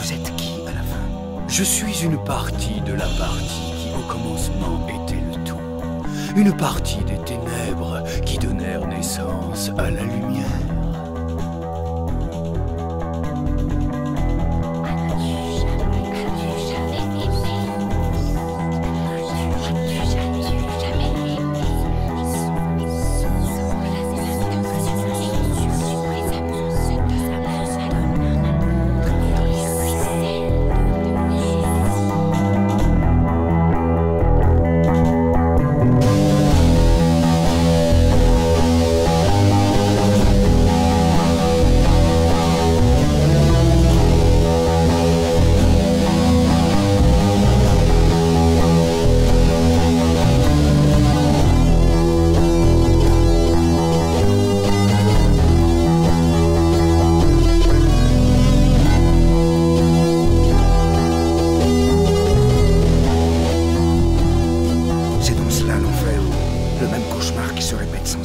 Vous êtes qui à la fin? Je suis une partie de la partie qui au commencement était le tout. Une partie des ténèbres qui donnèrent naissance à la lumière. C'est donc cela l'enfer, le même cauchemar qui se répète.